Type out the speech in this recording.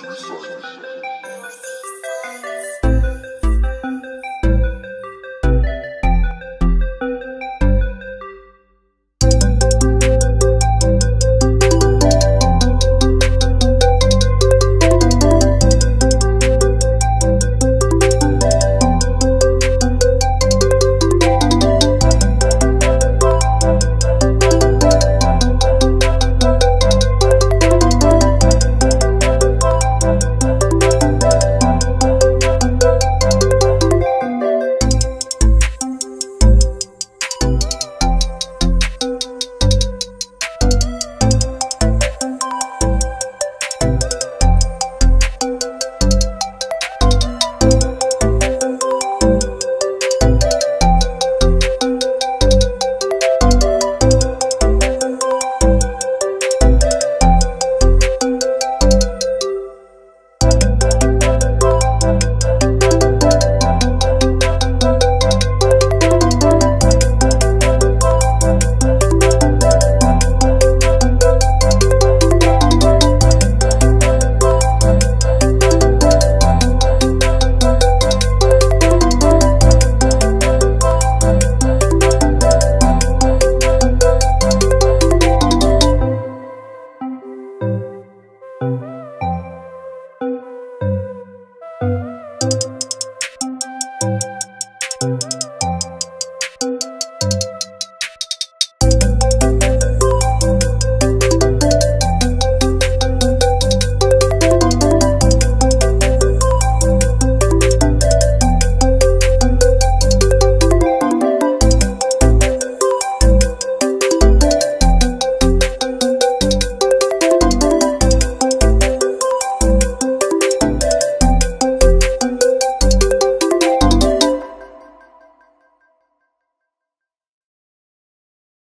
silent.